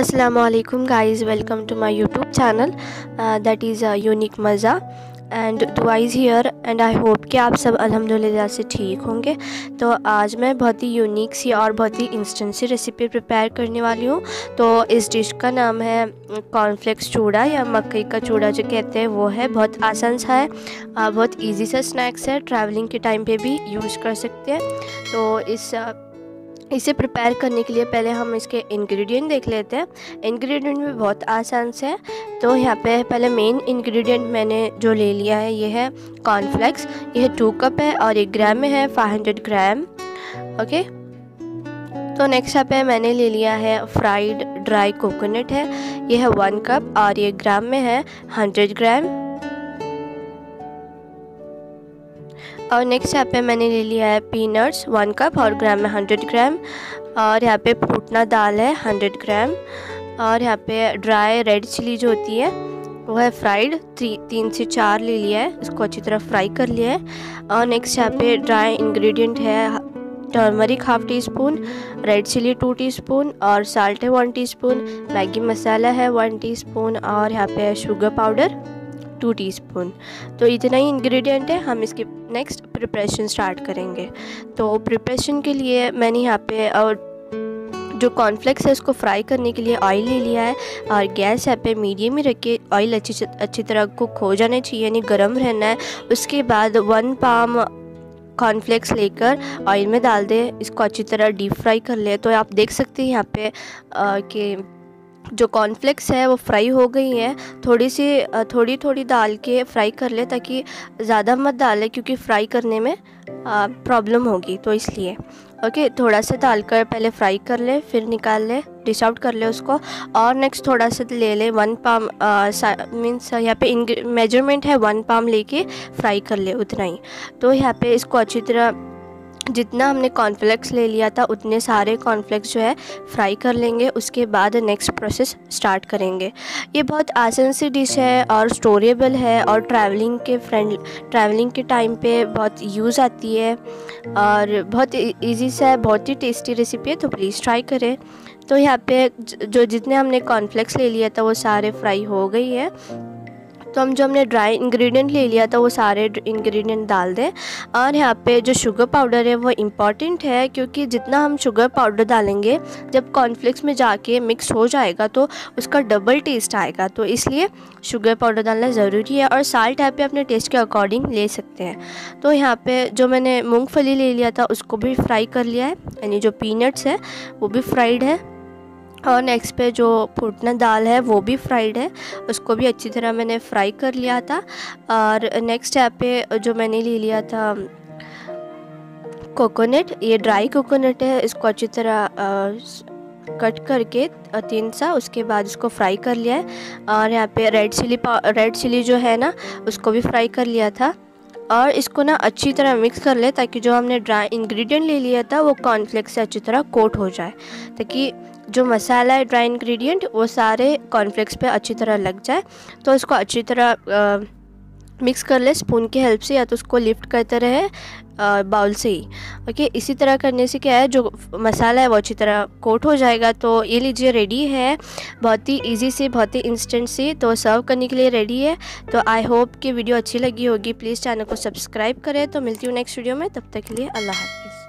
असलकम guys welcome to my YouTube channel that is unique मज़ा एंड दुआइज़ हीयर एंड आई होप कि आप सब, अल्हम्दुलिल्लाह से ठीक होंगे। तो आज मैं बहुत ही यूनिक सी और बहुत ही इंस्टेंट सी रेसिपी प्रिपेयर करने वाली हूँ। तो इस डिश का नाम है कॉर्नफ्लेक्स चूड़ा, या मकई का चूड़ा जो कहते हैं, वो है। बहुत आसान सा है। बहुत ईजी सा स्नैक्स है। ट्रैवलिंग के टाइम पे भी यूज़ कर सकते हैं। तो इस इसे प्रिपेयर करने के लिए पहले हम इसके इंग्रेडिएंट देख लेते हैं। इंग्रेडिएंट भी बहुत आसान से है। तो यहाँ पे पहले मेन इंग्रेडिएंट मैंने जो ले लिया है, ये है कॉर्नफ्लेक्स ये टू कप है और एक ग्राम में है फाइव हंड्रेड ग्राम ओके तो नेक्स्ट यहाँ पे मैंने ले लिया है फ्राइड ड्राई कोकोनट है। ये है वन कप और ये ग्राम में है हंड्रेड ग्राम और नेक्स्ट यहाँ पे मैंने ले लिया है पीनट्स वन कप और ग्राम में हंड्रेड ग्राम और यहाँ पे फूटना दाल है हंड्रेड ग्राम और यहाँ पे ड्राई रेड चिली जो होती है, वो है फ्राइड थ्री तीन से चार ले लिया है, इसको अच्छी तरह फ्राई कर लिया है. और नेक्स्ट यहाँ पे ड्राई इंग्रेडिएंट है turmeric half teaspoon red chilli two teaspoon और साल्ट है वन टीस्पून मैगी मसाला है वन टीस्पून और यहाँ पे शुगर पाउडर टू टीस्पून तो इतना ही इंग्रेडिएंट है, हम इसकी नेक्स्ट प्रिपरेशन स्टार्ट करेंगे। तो प्रिपरेशन के लिए मैंने यहाँ पे, और जो कॉर्नफ्लेक्स है, उसको फ्राई करने के लिए ऑयल ले लिया है, और गैस यहाँ पे मीडियम ही रख के ऑयल अच्छी अच्छी तरह कुक हो जाना चाहिए, यानी गर्म रहना है। उसके बाद वन पाम कॉर्नफ्लेक्स लेकर ऑयल में डाल दें। इसको अच्छी तरह डीप फ्राई कर ले। तो आप देख सकते हैं यहाँ पे कि जो कॉर्नफ्लेक्स है, वो फ्राई हो गई है। थोड़ी सी थोड़ी थोड़ी डाल के फ्राई कर ले ताकि ज़्यादा मत डालें क्योंकि फ्राई करने में प्रॉब्लम होगी तो इसलिए। ओके थोड़ा सा डालकर पहले फ्राई कर ले, फिर निकाल ले डिश आउट कर ले उसको। और नेक्स्ट थोड़ा सा ले ले वन पाम मीन्स यहाँ पे मेज़रमेंट है वन पाम लेके फ्राई कर ले उतना ही। तो यहाँ पे इसको अच्छी तरह जितना हमने कॉर्नफ्लेक्स ले लिया था, उतने सारे कॉर्नफ्लेक्स जो है फ्राई कर लेंगे, उसके बाद नेक्स्ट प्रोसेस स्टार्ट करेंगे। ये बहुत आसान सी डिश है और स्टोरेबल है और ट्रैवलिंग के फ्रेंड ट्रैवलिंग के टाइम पे बहुत यूज़ आती है और बहुत इजी सा है, बहुत ही टेस्टी रेसिपी है तो प्लीज़ ट्राई करें। तो यहाँ पे जो जितने हमने कॉर्नफ्लेक्स ले लिया था, वो सारे फ्राई हो गई है। तो हम जो हमने ड्राई इंग्रेडिएंट ले लिया था, वो सारे इंग्रेडिएंट डाल दें। और यहाँ पे जो शुगर पाउडर है, वो इंपॉर्टेंट है, क्योंकि जितना हम शुगर पाउडर डालेंगे, जब कॉर्नफ्लेक्स में जाके मिक्स हो जाएगा तो उसका डबल टेस्ट आएगा। तो इसलिए शुगर पाउडर डालना ज़रूरी है और साल्ट यहाँ पे अपने टेस्ट के अकॉर्डिंग ले सकते हैं। तो यहाँ पे जो मैंने मूँगफली ले लिया था, उसको भी फ्राई कर लिया है, यानी जो पीनट्स है, वो भी फ्राइड है। और नेक्स्ट पे जो फुटना दाल है, वो भी फ्राइड है। उसको भी अच्छी तरह मैंने फ्राई कर लिया था। और नेक्स्ट यहाँ पे जो मैंने ले लिया था कोकोनट ये ड्राई कोकोनट है। इसको अच्छी तरह कट करके तीन सा, उसके बाद इसको फ्राई कर लिया है। और यहाँ पे रेड चिली रेड चिली जो है ना, उसको भी फ्राई कर लिया था। और इसको ना अच्छी तरह मिक्स कर ले ताकि जो हमने ड्राई इंग्रेडिएंट ले लिया था वो कॉर्नफ्लेक्स से अच्छी तरह कोट हो जाए। ताकि जो मसाला है ड्राई इंग्रेडिएंट वो सारे कॉर्नफ्लेक्स पे अच्छी तरह लग जाए। तो इसको अच्छी तरह आ, मिक्स कर ले स्पून की हेल्प से, या तो उसको लिफ्ट करते रहे बाउल से ही। ओके, इसी तरह करने से क्या है, जो मसाला है वो अच्छी तरह कोट हो जाएगा। तो ये लीजिए, रेडी है। बहुत ही इजी से, बहुत ही इंस्टेंट से तो सर्व करने के लिए रेडी है। तो आई होप कि वीडियो अच्छी लगी होगी। प्लीज़ चैनल को सब्सक्राइब करें। तो मिलती हूँ नेक्स्ट वीडियो में। तब तक के लिए अल्लाह हाफिज़।